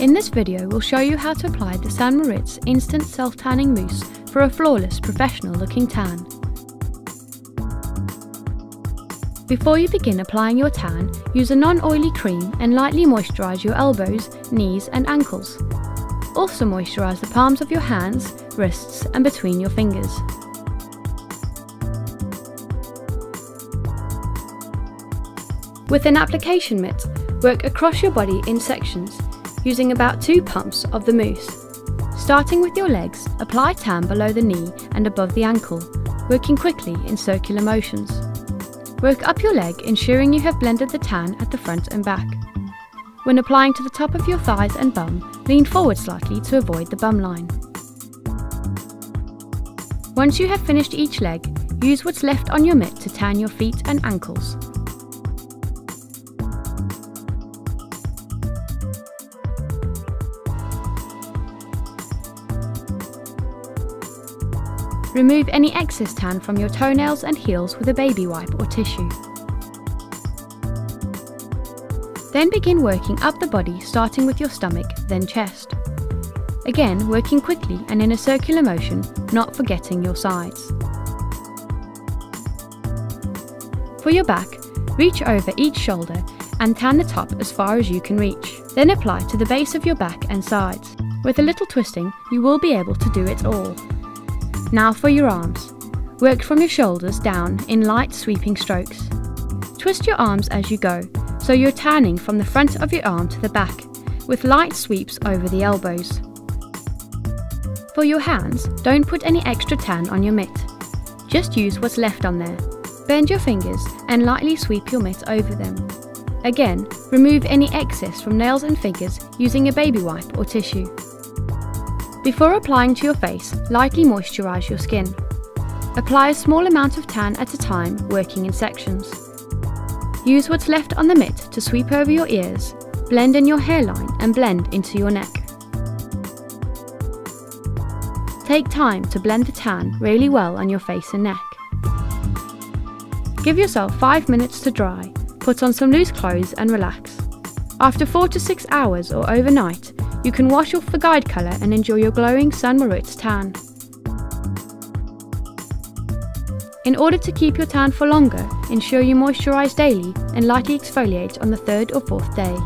In this video we'll show you how to apply the St. Moriz Instant Self-Tanning Mousse for a flawless professional looking tan. Before you begin applying your tan, use a non-oily cream and lightly moisturise your elbows, knees and ankles. Also moisturise the palms of your hands, wrists and between your fingers. With an application mitt, work across your body in sections, using about two pumps of the mousse. Starting with your legs, apply tan below the knee and above the ankle, working quickly in circular motions. Work up your leg, ensuring you have blended the tan at the front and back. When applying to the top of your thighs and bum, lean forward slightly to avoid the bum line. Once you have finished each leg, use what's left on your mitt to tan your feet and ankles. Remove any excess tan from your toenails and heels with a baby wipe or tissue. Then begin working up the body starting with your stomach, then chest. Again, working quickly and in a circular motion, not forgetting your sides. For your back, reach over each shoulder and tan the top as far as you can reach. Then apply to the base of your back and sides. With a little twisting, you will be able to do it all. Now for your arms. Work from your shoulders down in light sweeping strokes. Twist your arms as you go, so you're turning from the front of your arm to the back, with light sweeps over the elbows. For your hands, don't put any extra tan on your mitt. Just use what's left on there. Bend your fingers and lightly sweep your mitt over them. Again, remove any excess from nails and fingers using a baby wipe or tissue. Before applying to your face, lightly moisturise your skin. Apply a small amount of tan at a time, working in sections. Use what's left on the mitt to sweep over your ears, blend in your hairline and blend into your neck. Take time to blend the tan really well on your face and neck. Give yourself 5 minutes to dry, put on some loose clothes and relax. After 4 to 6 hours or overnight, you can wash off the guide colour and enjoy your glowing St. Moriz tan. In order to keep your tan for longer, ensure you moisturise daily and lightly exfoliate on the third or fourth day.